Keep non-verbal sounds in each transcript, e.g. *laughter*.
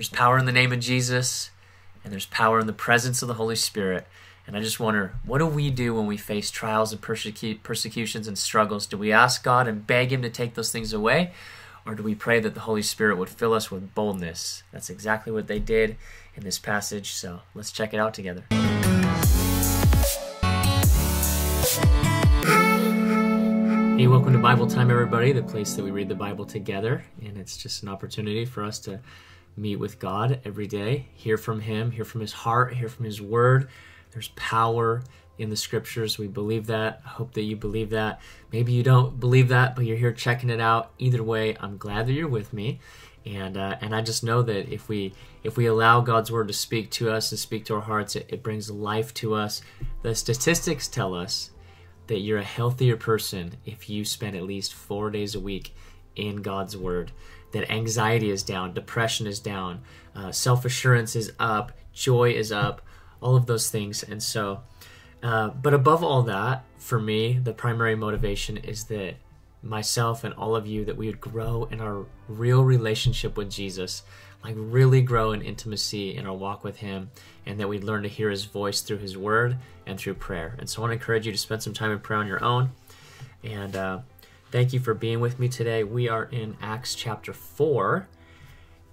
There's power in the name of Jesus, and there's power in the presence of the Holy Spirit. And I just wonder, what do we do when we face trials and persecu- persecutions and struggles? Do we ask God and beg Him to take those things away? Or do we pray that the Holy Spirit would fill us with boldness? That's exactly what they did in this passage. So let's check it out together. Hey, welcome to Bible Time, everybody, the place that we read the Bible together. And it's just an opportunity for us to meet with God every day, hear from Him, hear from His heart, hear from His Word. There's power in the scriptures. We believe that. I hope that you believe that. Maybe you don't believe that, but you're here checking it out. Either way, I'm glad that you're with me. And, uh, and I just know that if we if we allow God's word to speak to us and speak to our hearts, it, it brings life to us. The statistics tell us that you're a healthier person if you spend at least four days a week in God's Word. That anxiety is down, depression is down, uh, self assurance is up, joy is up, all of those things. And so, uh, but above all that, for me, the primary motivation is that myself and all of you that we would grow in our real relationship with Jesus, like really grow in intimacy in our walk with Him, and that we'd learn to hear His voice through His Word and through prayer. And so I want to encourage you to spend some time in prayer on your own. And uh, thank you for being with me today. We are in Acts chapter 4,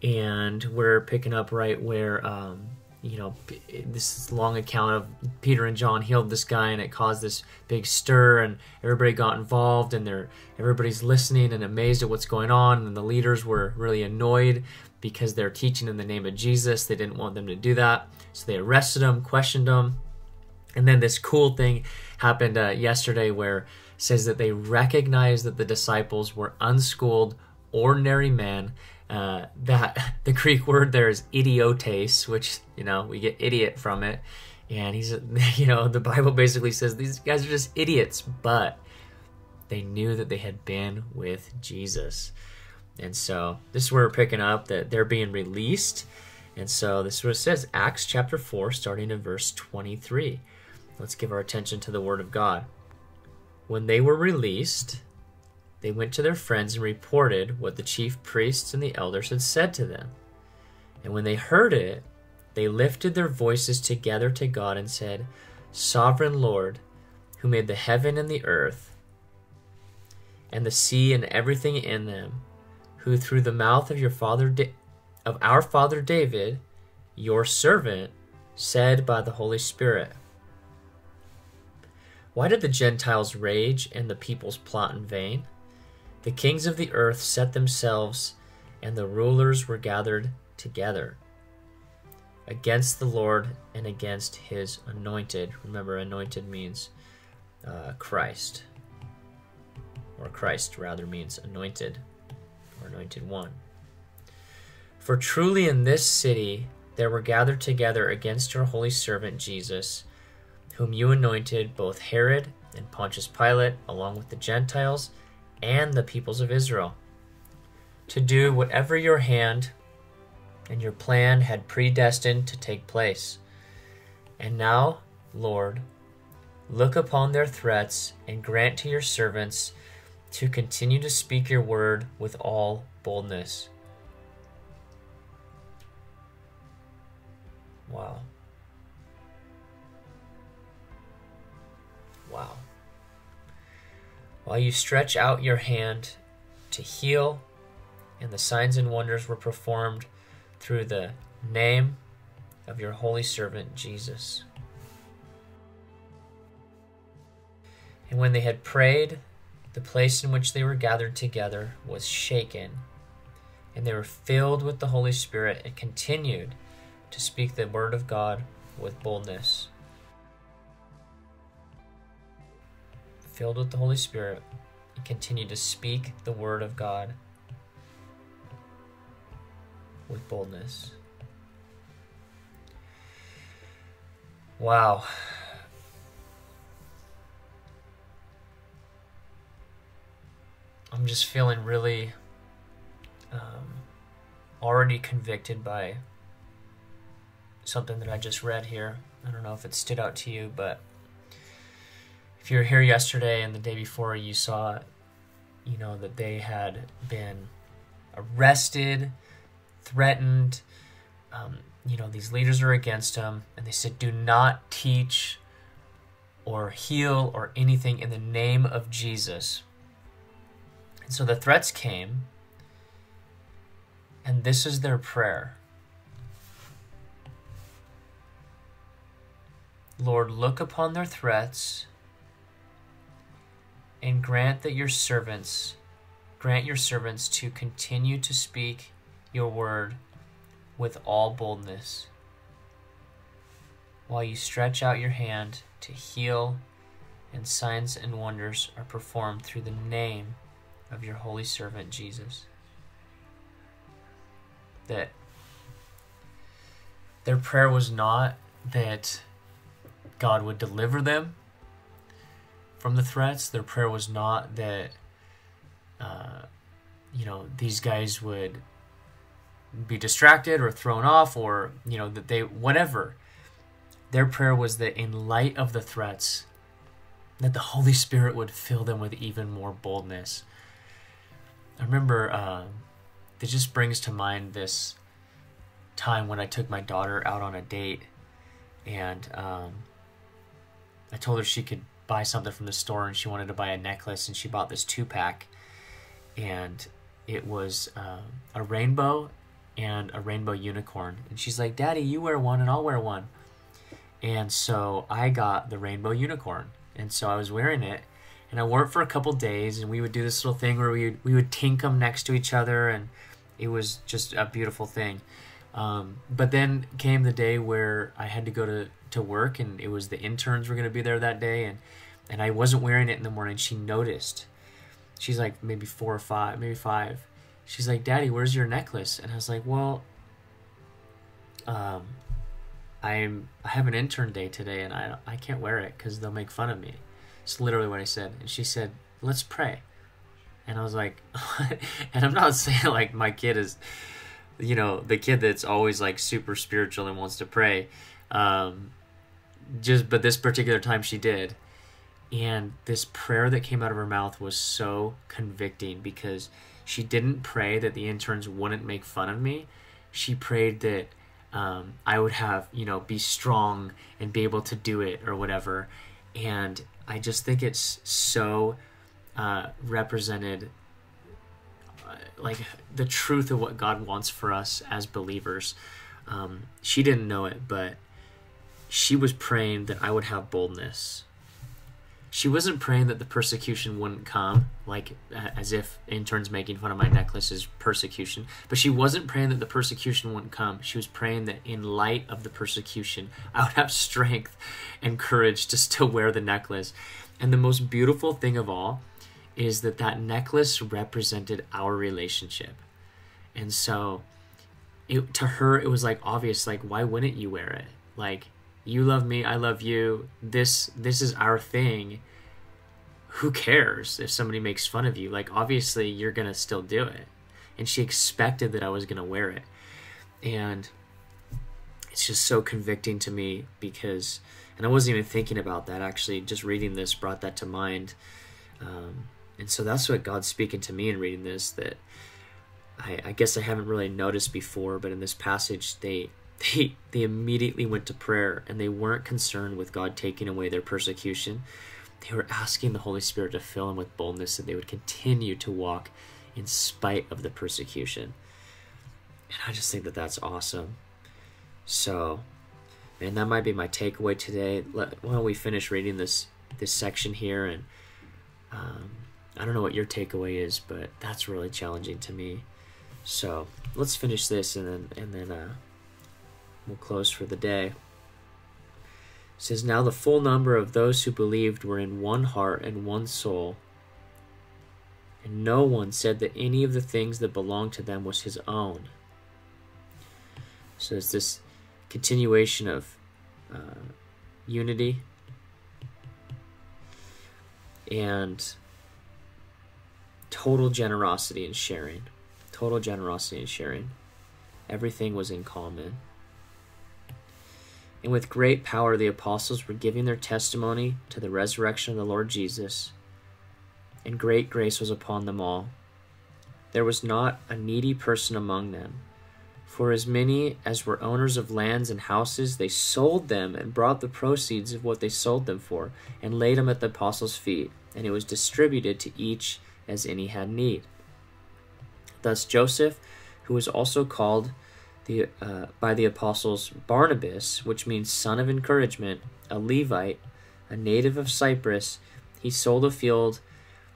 and we're picking up right where. Um, you know, this long account of Peter and John healed this guy, and it caused this big stir, and everybody got involved, and they're everybody's listening and amazed at what's going on, and the leaders were really annoyed because they're teaching in the name of Jesus. They didn't want them to do that, so they arrested them, questioned them, and then this cool thing happened uh, yesterday where says that they recognized that the disciples were unschooled, ordinary men uh, that *laughs* the Greek word there is idiotes, which you know we get idiot from it, and he's *laughs* you know the Bible basically says these guys are just idiots, but they knew that they had been with Jesus, and so this is where we're picking up that they're being released, and so this is what it says Acts chapter four, starting in verse twenty three. Let's give our attention to the Word of God. When they were released they went to their friends and reported what the chief priests and the elders had said to them. And when they heard it, they lifted their voices together to God and said, Sovereign Lord, who made the heaven and the earth, and the sea and everything in them, who through the mouth of your father da- of our father David, your servant, said by the Holy Spirit. Why did the Gentiles rage and the peoples plot in vain? The kings of the earth set themselves, and the rulers were gathered together against the Lord and against his anointed. Remember, anointed means uh, Christ, or Christ rather means anointed, or anointed one. For truly in this city there were gathered together against your holy servant Jesus, whom you anointed, both Herod and Pontius Pilate, along with the Gentiles and the peoples of Israel, to do whatever your hand and your plan had predestined to take place. And now, Lord, look upon their threats and grant to your servants to continue to speak your word with all boldness. Wow. While you stretch out your hand to heal, and the signs and wonders were performed through the name of your holy servant Jesus. And when they had prayed, the place in which they were gathered together was shaken, and they were filled with the Holy Spirit and continued to speak the word of God with boldness. Filled with the Holy Spirit, and continue to speak the word of God with boldness. Wow. I'm just feeling really um, already convicted by something that I just read here. I don't know if it stood out to you, but if you were here yesterday and the day before, you saw, you know, that they had been arrested, threatened, um, you know, these leaders are against them, and they said, Do not teach or heal or anything in the name of Jesus. And so the threats came, and this is their prayer Lord, look upon their threats and grant that your servants grant your servants to continue to speak your word with all boldness while you stretch out your hand to heal and signs and wonders are performed through the name of your holy servant Jesus. That their prayer was not that God would deliver them from the threats. Their prayer was not that, uh, you know, these guys would be distracted or thrown off or, you know, that they, whatever. Their prayer was that in light of the threats, that the Holy Spirit would fill them with even more boldness. I remember, uh, it just brings to mind this time when I took my daughter out on a date and um, I told her she could buy something from the store and she wanted to buy a necklace and she bought this two pack and it was uh, a rainbow and a rainbow unicorn. And she's like daddy you wear one and i'll wear one. And so i got the rainbow unicorn. And so i was wearing it. And i wore it for a couple days and we would do this little thing where we would, we would tink them next to each other and it was just a beautiful thing um, but then came the day where I had to go to, to work, and it was the interns were going to be there that day, and and I wasn't wearing it in the morning. She noticed. She's like maybe four or five, maybe five. She's like, "Daddy, where's your necklace?" And I was like, "Well, um, I'm I have an intern day today, and I I can't wear it because they'll make fun of me." It's literally what I said, and she said, "Let's pray." And I was like, *laughs* and I'm not *laughs* saying like my kid is you know the kid that's always like super spiritual and wants to pray um just but this particular time she did. And this prayer that came out of her mouth was so convicting because she didn't pray that the interns wouldn't make fun of me. She prayed that um, i would have you know be strong and be able to do it or whatever. And i just think it's so uh, represented like the truth of what God wants for us as believers. Um, she didn't know it, but she was praying that I would have boldness. She wasn't praying that the persecution wouldn't come, like as if interns making fun of my necklace is persecution. But she wasn't praying that the persecution wouldn't come. She was praying that in light of the persecution, I would have strength and courage to still wear the necklace. And the most beautiful thing of all is that that necklace represented our relationship. And so it, to her it was like obvious like why wouldn't you wear it? Like you love me, I love you. This this is our thing. Who cares if somebody makes fun of you? Like obviously you're going to still do it. And she expected that I was going to wear it. And it's just so convicting to me because and I wasn't even thinking about that actually just reading this brought that to mind um, and so that's what God's speaking to me in reading this that I, I guess I haven't really noticed before, but in this passage they *laughs* they they immediately went to prayer and they weren't concerned with God taking away their persecution. They were asking the Holy Spirit to fill them with boldness that they would continue to walk in spite of the persecution. And I just think that that's awesome. So, man, that might be my takeaway today. Let, why don't we finish reading this this section here and um, I don't know what your takeaway is, but that's really challenging to me. So let's finish this and then and then uh, we'll close for the day. It says now the full number of those who believed were in one heart and one soul. And no one said that any of the things that belonged to them was his own. So it's this continuation of uh, unity and total generosity and sharing. Total generosity and sharing. Everything was in common. And with great power, the apostles were giving their testimony to the resurrection of the Lord Jesus, and great grace was upon them all. There was not a needy person among them, For as many as were owners of lands and houses, they sold them and brought the proceeds of what they sold them for, and laid them at the apostles' feet, and it was distributed to each as any had need. Thus Joseph, who was also called the, uh, by the apostles Barnabas, which means son of encouragement, a Levite, a native of Cyprus, he sold a field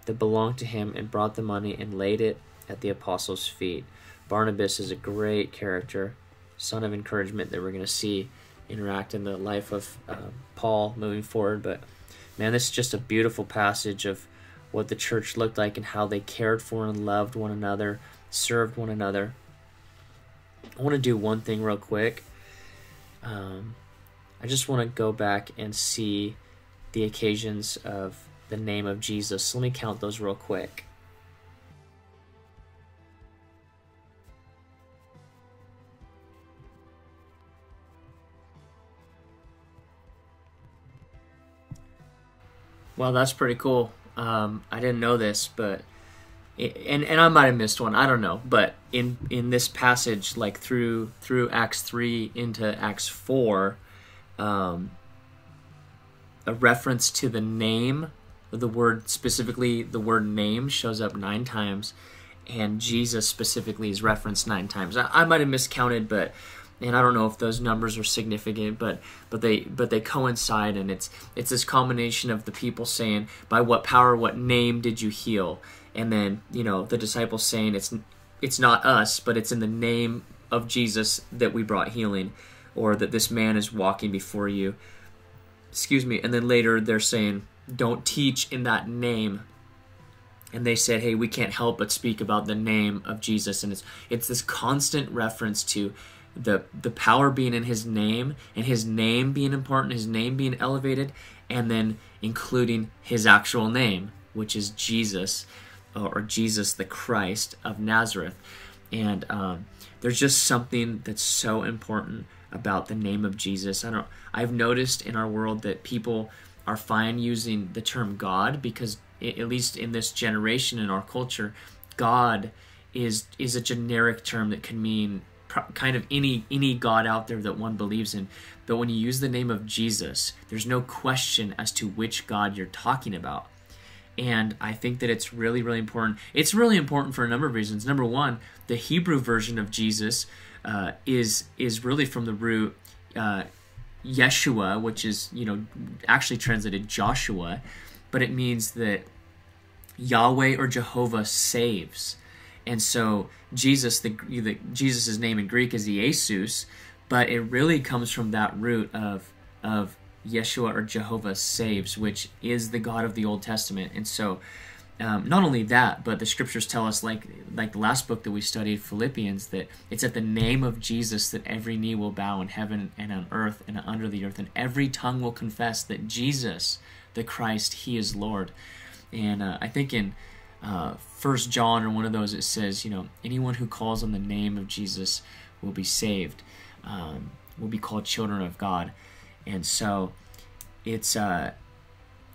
that belonged to him and brought the money and laid it at the apostles' feet. Barnabas is a great character, son of encouragement that we're going to see interact in the life of uh, Paul moving forward. But man, this is just a beautiful passage of what the church looked like and how they cared for and loved one another, served one another. I want to do one thing real quick. Um, I just want to go back and see the occasions of the name of Jesus. So Let me count those real quick. Well, that's pretty cool. Um, I didn't know this, but and and I might have missed one. I don't know, but in in this passage, like through through Acts three into Acts four, um, a reference to the name, the word specifically, the word name shows up nine times, and Jesus specifically is referenced nine times. I, I might have miscounted, but and I don't know if those numbers are significant, but but they but they coincide, and it's it's this combination of the people saying, "By what power, what name did you heal?" and then you know the disciples saying it's it's not us but it's in the name of jesus that we brought healing or that this man is walking before you. Excuse me. And then later they're saying don't teach in that name. And they said hey we can't help but speak about the name of jesus. And it's it's this constant reference to the the power being in his name and his name being important his name being elevated and then including his actual name which is jesus or Jesus the Christ of Nazareth. And um, there's just something that's so important about the name of Jesus. I don't. I've noticed in our world that people are fine using the term God because, at least in this generation in our culture, God is is a generic term that can mean kind of any any god out there that one believes in but when you use the name of Jesus there's no question as to which god you're talking about and I think that it's really, really important. It's really important for a number of reasons. Number one, the Hebrew version of Jesus uh, is is really from the root uh, Yeshua, which is you know actually translated Joshua, but it means that Yahweh or Jehovah saves. And so Jesus, the, the Jesus' name in Greek is Jesus, but it really comes from that root of of Yeshua or Jehovah saves, which is the God of the Old Testament. And so, um, not only that, but the scriptures tell us, like like the last book that we studied, Philippians, that it's at the name of Jesus that every knee will bow in heaven and on earth and under the earth, and every tongue will confess that Jesus, the Christ, He is Lord. And uh, I think in uh, First John or one of those, it says, you know, anyone who calls on the name of Jesus will be saved, um, will be called children of God and so it's uh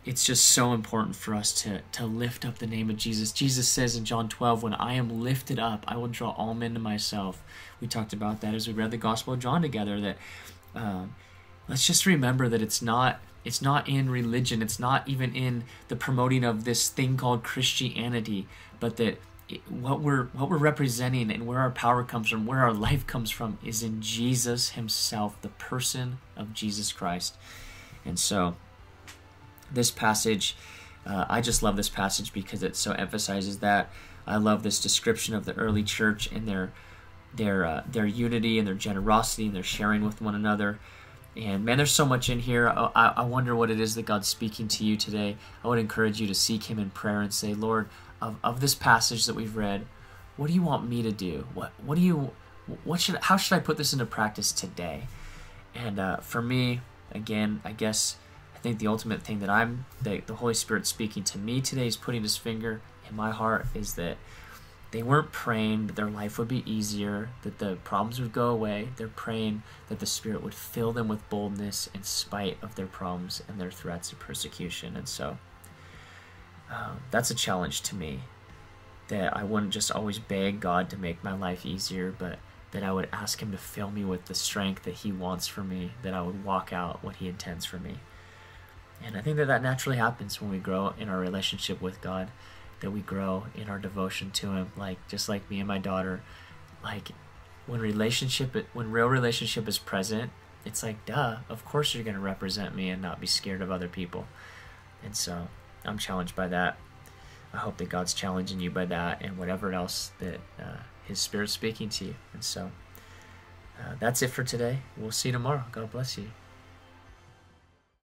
it's just so important for us to to lift up the name of Jesus. Jesus says in John 12, "When I am lifted up, I will draw all men to myself." We talked about that as we read the Gospel of John together. That um, let's just remember that it's not it's not in religion. It's not even in the promoting of this thing called Christianity, but that what we're what we're representing and where our power comes from, where our life comes from, is in Jesus Himself, the person of Jesus Christ. And so, this passage, uh, I just love this passage because it so emphasizes that. I love this description of the early church and their their uh, their unity and their generosity and their sharing with one another. And man, there's so much in here. I, I wonder what it is that God's speaking to you today. I would encourage you to seek Him in prayer and say, Lord, of, of this passage that we've read, what do you want me to do? What what do you what should how should I put this into practice today? And uh, for me, again, I guess I think the ultimate thing that I'm that the Holy Spirit speaking to me today is putting His finger in my heart is that they weren't praying that their life would be easier, that the problems would go away. They're praying that the Spirit would fill them with boldness in spite of their problems and their threats of persecution. And so um, that's a challenge to me that I wouldn't just always beg God to make my life easier, but that I would ask Him to fill me with the strength that He wants for me, that I would walk out what He intends for me. And I think that that naturally happens when we grow in our relationship with God, that we grow in our devotion to Him. Like just like me and my daughter, like when relationship, when real relationship is present, it's like, duh, of course you're going to represent me and not be scared of other people. And so I'm challenged by that. I hope that God's challenging you by that and whatever else that uh, His Spirit's speaking to you. And so uh, that's it for today. We'll see you tomorrow. God bless you.